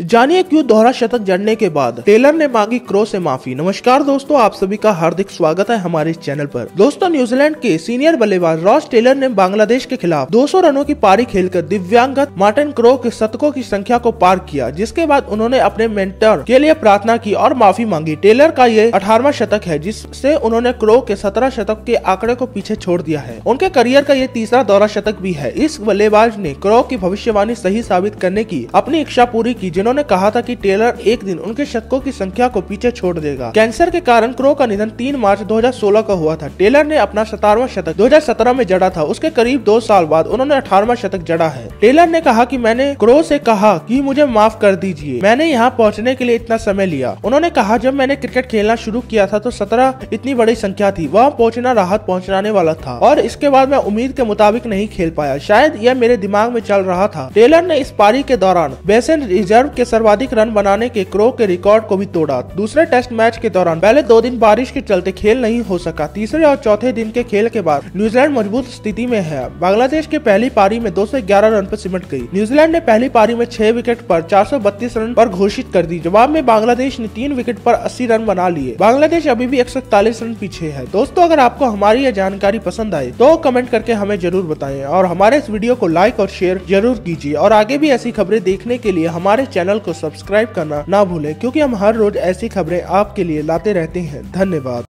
जानिए क्यों दोहरा शतक जड़ने के बाद? टेलर ने मांगी क्रो से माफ़ी। नमस्कार दोस्तों, आप सभी का हार्दिक स्वागत है हमारे चैनल पर। दोस्तों, न्यूजीलैंड के सीनियर बल्लेबाज रॉस टेलर ने बांग्लादेश के खिलाफ 200 रनों की पारी खेलकर दिव्यांगत मार्टिन क्रो के शतकों की संख्या को पार किया, जिसके बाद उन्होंने अपने मेंटर के लिए प्रार्थना की और माफ़ी मांगी। टेलर का ये अठारवा शतक है, जिससे उन्होंने क्रो के सत्रह शतक के आंकड़े को पीछे छोड़ दिया है। उनके करियर का ये तीसरा दोहरा शतक भी है। इस बल्लेबाज ने क्रो की भविष्यवाणी सही साबित करने की अपनी इच्छा पूरी की जिन्होंने उन्होंने कहा था कि टेलर एक दिन उनके शतकों की संख्या को पीछे छोड़ देगा। कैंसर के कारण क्रो का निधन 3 मार्च 2016 का हुआ था। टेलर ने अपना सतारवा शतक 2017 में जड़ा था। उसके करीब दो साल बाद उन्होंने अठारवा शतक जड़ा है। टेलर ने कहा की मैंने क्रो से कहा कि मुझे माफ़ कर दीजिए। मैंने यहाँ पहुँचने के लिए इतना समय लिया। उन्होंने कहा, जब मैंने क्रिकेट खेलना शुरू किया था तो सत्रह इतनी बड़ी संख्या थी। वहाँ पहुँचना राहत पहुँचाने वाला था और इसके बाद मैं उम्मीद के मुताबिक नहीं खेल पाया। शायद यह मेरे दिमाग में चल रहा था। टेलर ने इस पारी के दौरान बेसन रिज़र्व के सर्वाधिक रन बनाने के क्रो के रिकॉर्ड को भी तोड़ा। दूसरे टेस्ट मैच के दौरान, पहले दो दिन बारिश के चलते खेल नहीं हो सका। तीसरे और चौथे दिन के खेल के बाद, न्यूजीलैंड मज़बूत स्थिति में है। बांग्लादेश के पहली पारी में दो सौ ग्यारह रन पर सिमट गई। न्यूजीलैंड ने पहली पारी में छह विकेट पर चार सौ बत्तीस रन पर घोषित कर दी। जवाब में, बांग्लादेश ने तीन विकेट पर अस्सी रन बना लिए। बांग्लादेश अभी भी एक रन पीछे है। दोस्तों, अगर आपको हमारी यह जानकारी पसंद आए तो कमेंट करके हमें ज़रूर बताएँ और हमारे इस वीडियो को लाइक और शेयर ज़रूर कीजिए। और आगे भी ऐसी खबरें देखने के लिए हमारे चैनल को सब्सक्राइब करना ना भूलें, क्योंकि हम हर रोज ऐसी खबरें आपके लिए लाते रहते हैं। धन्यवाद।